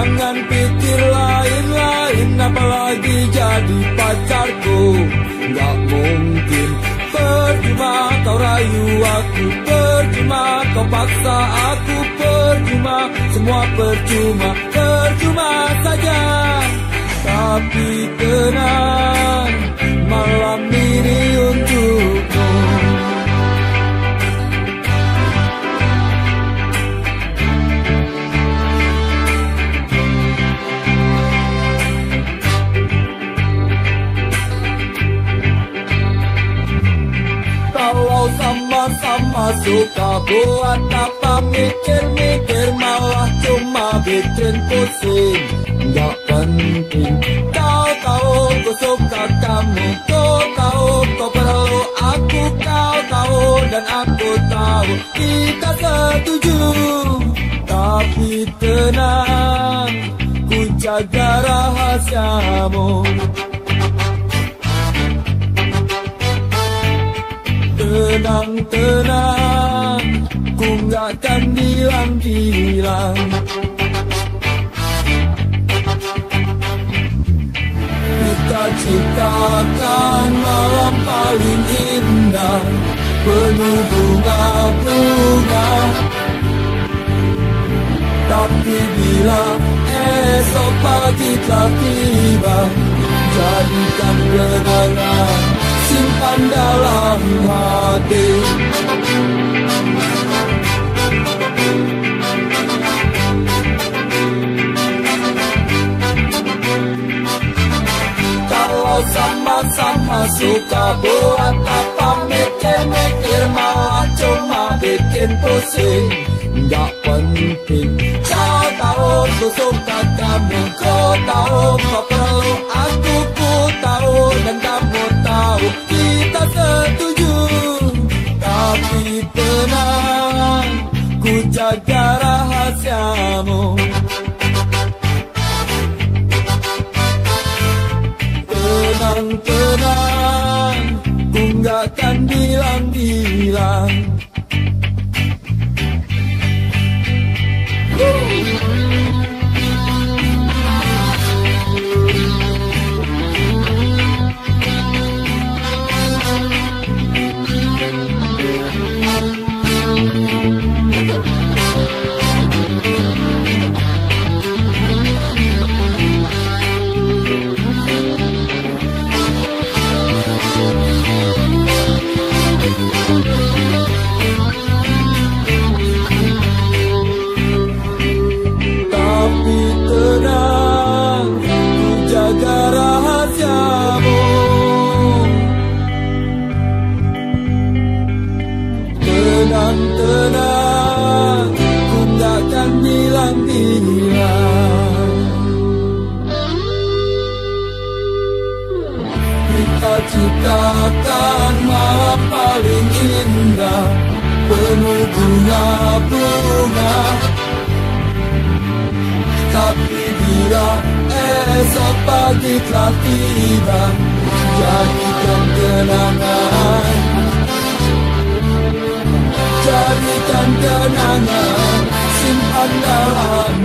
Jangan pikir lain-lain Apalagi jadi pacarku. Gak mungkin Percuma kau rayu aku Percuma kau paksa aku Percuma. Semua percuma Percuma saja. Tapi tenang suka buat apa mikir-mikir malah cuma bikin pusing. Gak penting kau tahu ku suka kamu Kau tahu kau perlu aku Kau tahu dan aku tahu kita setuju. Tapi tenang ku jaga rahasiamu tenang-tenang Ku gak akan bilang-bilang Kita ciptakan malam paling indah Penuh bunga-bunga. Tapi bila esok pagi telah tiba Jadikan kenangan hati Kalau sama-sama suka buat apa mikir-mikir malah cuma bikin pusing Gak penting Kau tahu ku suka Kau tahu kau Tapi tenang Ku jaga rahasiamu. Tenang-tenang Ku gak akan bilang-bilang ciptakan malam paling indah. Penuh bunga-bunga Tapi bila esok pagi telah tiba Jadikan kenangan. Jadikan kenangan simpan dalam